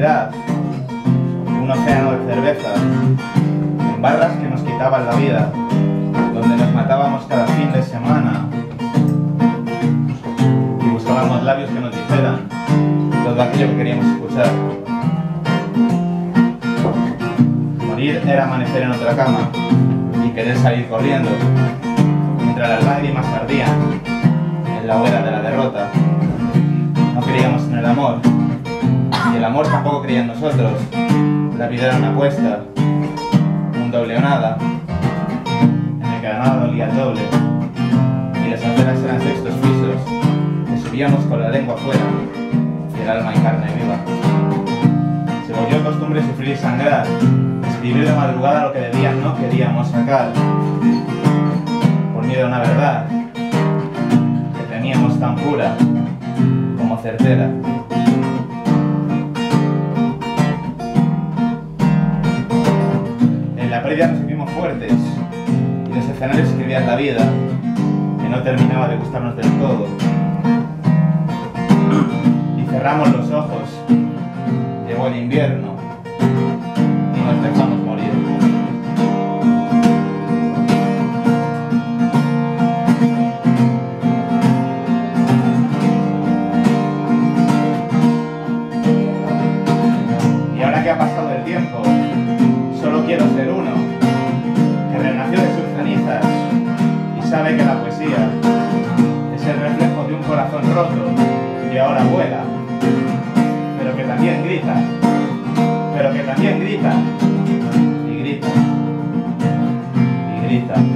un océano de cerveza, en barras que nos quitaban la vida, donde nos matábamos cada fin de semana y buscábamos labios que nos dijeran todo aquello que queríamos escuchar. Morir era amanecer en otra cama y querer salir corriendo, mientras las lágrimas ardían en la hoguera de la derrota. No creíamos en el amor, y el amor tampoco creía en nosotros. La vida era una apuesta, un doble o nada, en el que la nada dolía el doble, y las aceras eran sextos pisos, que subíamos con la lengua afuera, y el alma en carne viva. Se volvió costumbre sufrir y sangrar, escribir de madrugada lo que de no queríamos sacar, por miedo a una verdad que teníamos tan pura como certera. En la previa nos sentimos fuertes y los escenarios escribían la vida que no terminaba de gustarnos del todo. Y cerramos los ojos, llegó el invierno y nos dejamos morir. Y ahora que ha pasado el tiempo, corazón roto y ahora vuela, pero que también grita, pero que también grita, y grita, y grita.